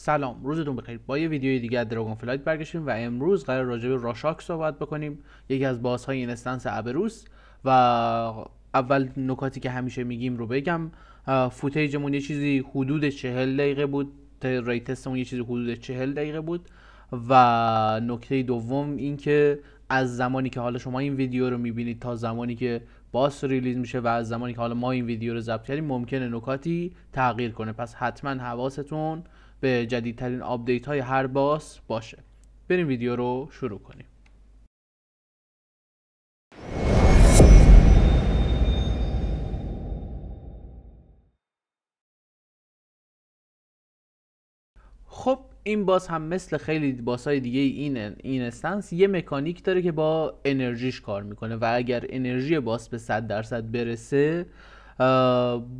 سلام. روزتون بخیر. با یه ویدیوی دیگه از دراگون فلایت برگشتیم و امروز قرار راجع به راشاک صحبت بکنیم. یکی از boss های instance Aberrus و اول نکاتی که همیشه میگیم رو بگم. footage مون یه چیزی حدود چهل دقیقه بود. raid test مون یه چیزی حدود چهل دقیقه بود. و نکته دوم این که از زمانی که حالا شما این ویدیو رو می‌بینید تا زمانی که boss release میشه و از زمانی که حالا ما این ویدیو رو ضبط کردیم ممکنه نکاتی تغییر کنه. پس حتما حواستون به جدیدترین update های هر boss باشه. بریم ویدیو رو شروع کنیم. خب این boss هم مثل خیلی boss های دیگه این instance یه مکانیک داره که با انرژیش کار می‌کنه و اگر انرژی boss به 100 درصد برسه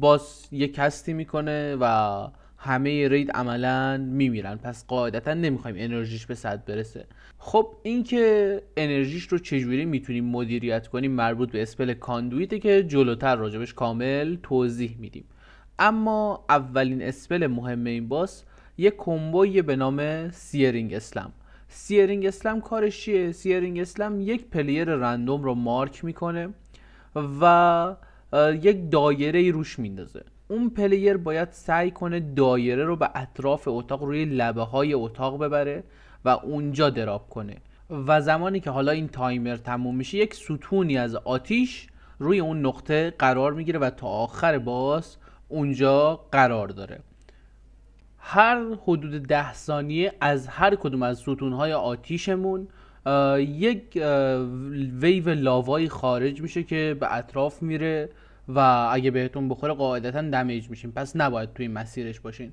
boss یه cast ی می‌کنه و همه raid عملا میمیرن. پس قاعدتا نمی‌خوایم انرژیش به 100 برسه. خب اینکه انرژیش رو چجوری می‌تونیم مدیریت کنیم مربوط به spell conduit ه که جلوتر راجبش کامل توضیح میدیم. اما اولین spell مهم این boss یه combo ی به نام Searing Slam. Searing Slam کارش چیه؟ Searing Slam یک player random رو مارک می‌کنه و یک دایره روش میندازه. اون player باید سعی کنه دایره رو به اطراف اتاق روی لبه های اتاق ببره و اونجا drop کنه. و زمانی که حالا این timer تموم میشه یک ستونی از آتیش روی اون نقطه قرار می‌گیره و تا آخر boss اونجا قرار داره. هر حدود ده ثانیه از هر کدوم از ستونهای آتیشمون یک ویو لاوایی خارج میشه که به اطراف میره و اگه بهتون بخوره قاعدتا دمیج میشین. پس نباید توی مسیرش باشین.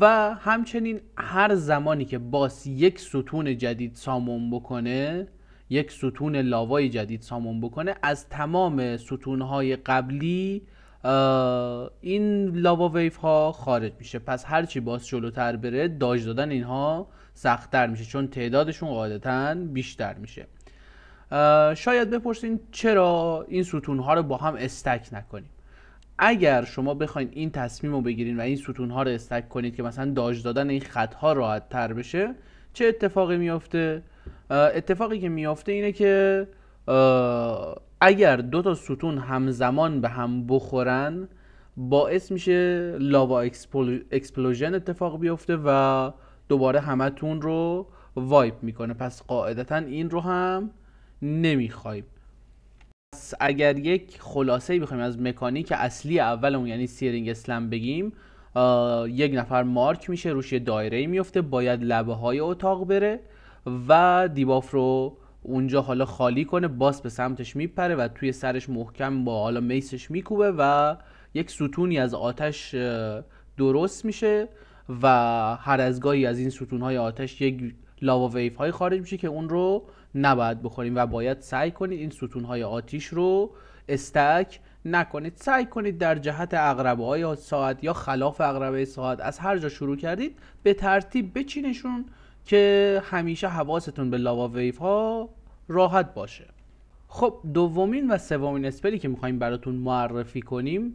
و همچنین هر زمانی که باس یک ستون جدید سامون بکنه یک ستون لاوای جدید سامون بکنه از تمام ستونهای قبلی این لاوا ویف ها خارج میشه. پس هرچی باز جلوتر بره داج دادن اینها سختتر میشه چون تعدادشون قاعدتا بیشتر میشه. شاید بپرسین چرا این ستون ها رو با هم استک نکنیم. اگر شما بخواید این تصمیم رو بگیرین و این ستون ها رو استک کنید که مثلا داج دادن این خط ها راحت تر بشه چه اتفاقی میافته؟ اتفاقی که میافته اینه که اگر دو تا ستون همزمان به هم بخورن باعث میشه لاوا explosion اتفاق بیفته و دوباره همتون رو wipe می‌کنه. پس قاعدتا این رو هم نمی‌خوایم. پس اگر یک خلاصه بخوایم از مکانیک اصلی اولمون یعنی Searing Slam بگیم یک نفر مارک میشه روش یه دایره میفته باید لبه های اتاق بره و debuff رو اونجا حالا خالی کنه boss به سمتش میپره و توی سرش محکم با حالا mace ش میکوبه و یک ستونی از آتش درست میشه و هر از گاهی از این ستونهای آتش یک لاوا ویف های خارج میشه که اون رو نباید بخوریم و باید سعی کنید این ستونهای آتیش رو استک نکنید. سعی کنید در جهت اقربه های ساعت یا خلاف اقربه ساعت از هر جا شروع کردید به ترتیب بچینشون که همیشه حواستون به لاوا ویف ها راحت باشه. خب دومین و سومین اسپلی که می‌خوایم براتون معرفی کنیم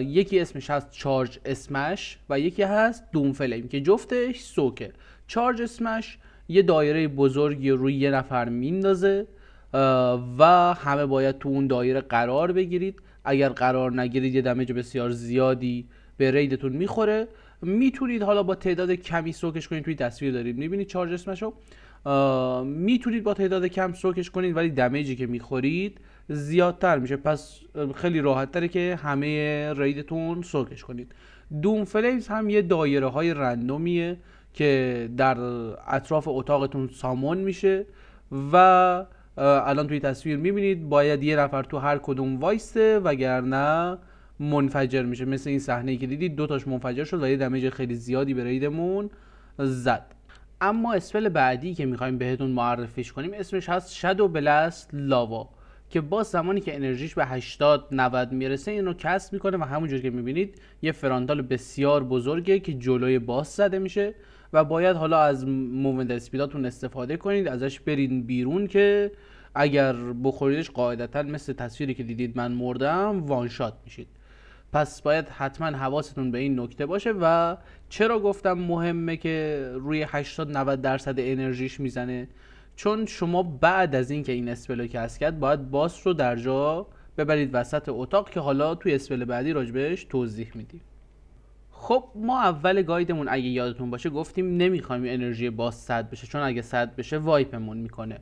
یکی اسمش هست چارج اسمش و یکی هست دوم فلیم که جفتش سوکه. چارج اسمش یه دایره بزرگی روی یه نفر میندازه و همه باید تو اون دایره قرار بگیرید. اگر قرار نگیرید یه دمج بسیار زیادی به ریدتون می‌خوره. می‌تونید حالا با تعداد کمی سوکش کنید توی تصویر دارید می‌بینید چارج اسمشو؟ می‌تونید با تعداد کم سوکش کنید ولی دمیجی که می‌خورید زیادتر میشه. پس خیلی راحت تره که همه ریدتون سوکش کنید. دوم فلیمز هم یه دایره های رندومیه. که در اطراف اتاقتون سامون میشه و الان توی تصویر می‌بینید باید یه نفر تو هر کدوم وایسته وگرنه منفجر میشه. مثل این صحنه که دیدید دوتاش منفجر شد و یه دمیج خیلی زیادی به ریدمون زد. اما spell بعدی که می‌خوایم بهتون معرفیش کنیم اسمش هست shadow blast lava. که باز زمانی که انرژیش به 80 90 می‌رسه اینو cast می‌کنه و همونجور که می‌بینید یه frontal بسیار بزرگه که جلوی boss زده میشه و باید حالا از movement speed اتون استفاده کنید ازش برین بیرون که اگر بخوریدش قاعدتا مثل تصویری که دیدید من مردم one shot میشید. پس باید حتما حواستون به این نکته باشه و چرا گفتم مهمه که روی 80 90 درصد انرژیش می‌زنه؟ چون شما بعد از اینکه این spell و cast کرد باید boss رو در جا ببرید وسط اتاق که حالا توی spell بعدی راجبش توضیح میدیم. خب ما اول guide مون اگه یادتون باشه گفتیم نمی‌خوایم انرژی boss صد بشه چون اگه صد بشه wipe مون می‌کنه.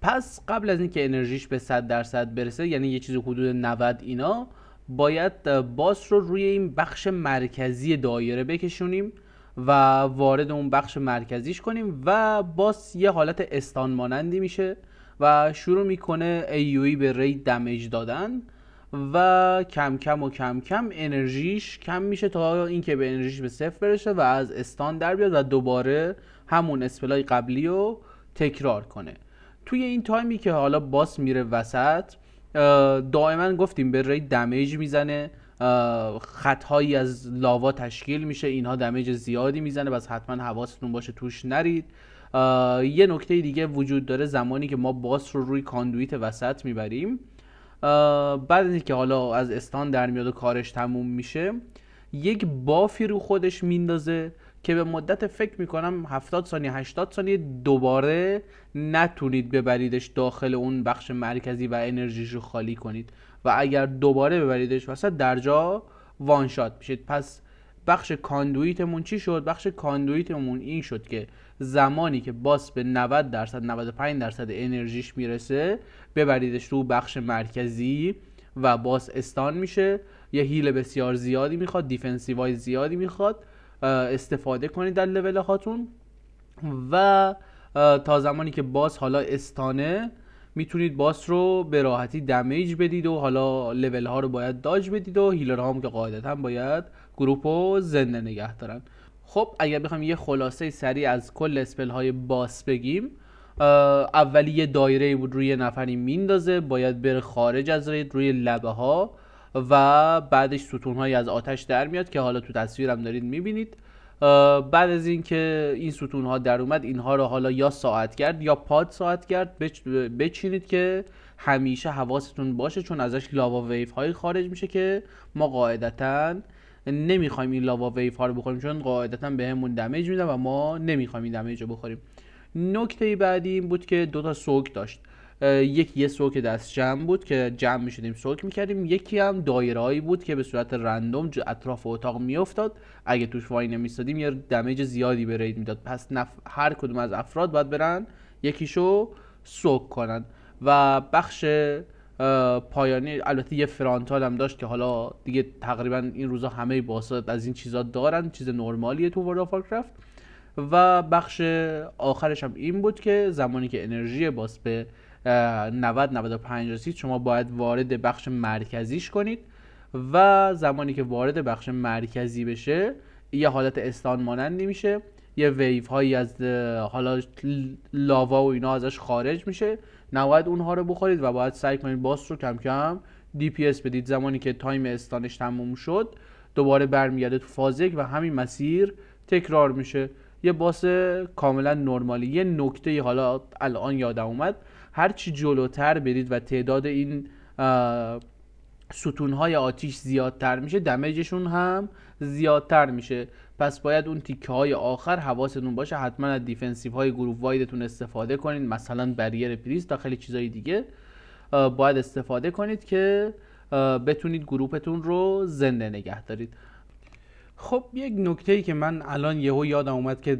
پس قبل از اینکه انرژیش به 100 درصد برسه یعنی یه چیز حدود 90 اینا باید باس رو روی این بخش مرکزی دایره بکشونیم. و وارد اون بخش مرکزیش کنیم و باس یه حالت استان مانندی میشه و شروع می‌کنه ایوی به ری دمیج دادن و کم کم و کم کم انرژیش کم میشه تا اینکه به انرژیش به صفر برسه و از استان در بیاد و دوباره همون اسپلای قبلی رو تکرار کنه. توی این تایمی که حالا باس میره وسط دائما گفتیم به ری دمیج می‌زنه خطهایی از لاوا تشکیل میشه. اینها دمیج زیادی می‌زنه. بس حتما حواستون باشه توش نرید. یه نکته دیگه وجود داره زمانی که ما باس رو روی کاندویت وسط می‌بریم. بعد اینکه حالا از استان در میاد و کارش تموم میشه یک بافی رو خودش میندازه. که به مدت فکر می‌کنم 70 ثانیه 80 ثانیه دوباره نتونید ببریدش داخل اون بخش مرکزی و انرژیش رو خالی کنید. و اگر دوباره ببریدش وسط در جا one shot میشید. پس بخش conduit مون چی شد؟ بخش conduit مون این شد که زمانی که boss به 90 درصد 95 درصد انرژیش می‌رسه ببریدش رو بخش مرکزی و boss stun میشه. یه heal بسیار زیادی می‌خواد defensive ای زیادی می‌خواد. استفاده کنید در لول هاتون و تا زمانی که باس حالا استانه می‌تونید باس رو به راحتی دمیج بدید و حالا لول ها رو باید داج بدید و هیلر هم که قاعدتا باید گروپ رو زنده نگه دارن. خب اگر بخوام یه خلاصه سریع از کل اسپل های باس بگیم اولی یه دایره بود روی نفری میندازه باید بره خارج از روی لبه ها و بعدش ستون های از آتش در میاد که حالا تو تصویرم دارید می‌بینید. بعد از اینکه این ستون ها در اومد اینها رو حالا یا ساعت کرد یا پاد ساعت کرد. بچینید که همیشه حواستون باشه چون ازش لاوا ویف های خارج میشه که ما قاعدتا نمی‌خوایم این لاوا ویف ها رو بخوریم چون قاعدتا بهمون به دمیج میدن و ما نمی‌خوایم این دمیج رو بخوریم. نکته بعدی این بود که دو تا سوک داشت. یکی یه soak دست جمع بود که جمع می‌شدیم soak می‌کردیم. یکی هم دایرهایی بود که به صورت random اطراف اتاق میافتاد. اگه توش وای نمیستادیم یه damage زیادی به raid می‌داد. پس نف... هر کدوم از افراد باید برن یکیشو soak کنن. و بخش پایانی البته یه frontal هم داشت که حالا دیگه تقریبا این روزا همه boss ات از این چیزا دارن چیز نرمالیه تو World of و بخش آخرش هم این بود که زمانی که انرژی boss به 90 95 رسید شما باید وارد بخش مرکزیش کنید و زمانی که وارد بخش مرکزی بشه یه حالت stun مانندی میشه یه ویو هایی از حالا lava و اینا ازش خارج میشه. نباید اونها رو بخورید و باید سعی کنید boss رو کم کم DPS بدید. زمانی که time stun ش تموم شد دوباره برمیگرده تو فاز و همین مسیر تکرار میشه. یه boss کاملا نرمالی. یه نکته حالا الان یادم اومد. هرچی جلوتر برید و تعداد این ستونهای آتیش زیادتر میشه damage شون هم زیادتر میشه. پس باید اون تیکه های آخر حواستون باشه حتما از defensive های group wide تون استفاده کنید مثلا barrier priest تا خیلی چیزای دیگه. باید استفاده کنید که بتونید group تون رو زنده نگه دارید. خب یک نکته ای که من الان یهو یادم اومد که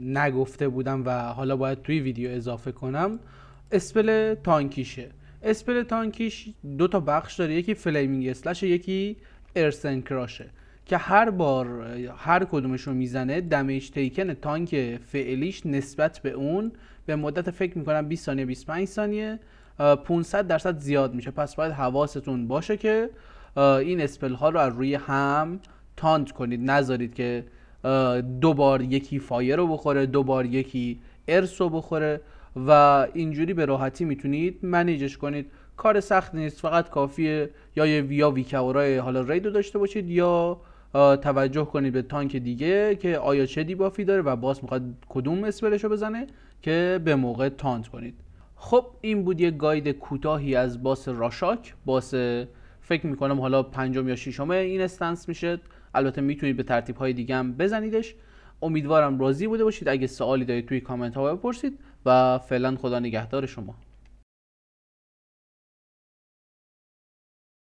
نگفته بودم و حالا باید توی ویدیو اضافه کنم spell tank یشه. spell tank یش دو تا بخش داره یکی Flaming Slash یکی Earthen Crush ه که هر بار هر کدومش رو می‌زنه damage taken tank فعلیش نسبت به اون به مدت فکر می‌کنم 20 ثانیه 25 ثانیه 500 درصد زیاد میشه. پس باید حواستون باشه که این spell ها رو از روی هم taunt کنید نذارید که دو بار یکی fire رو بخوره دو بار یکی earth رو بخوره و اینجوری به راحتی می‌تونید manage ش کنید. کار سخت نیست فقط کافیه یا یه ویا WeakAura ی حالا raid و داشته باشید یا توجه کنید به tank دیگه که آیا چه debuff ی داره و boss می‌خواد کدوم اسپلشو بزنه که به موقع تانت کنید. خب این بود یه گاید کوتاهی از باس راشاک. باس فکر می‌کنم حالا پنجم یا ششم این استنس میشه البته می‌تونید به ترتیب های دیگه هم بزنیدش. امیدوارم راضی بوده باشید. اگه سوالی دارید توی کامنت ها بپرسید و فعلا خدا نگهدار شما.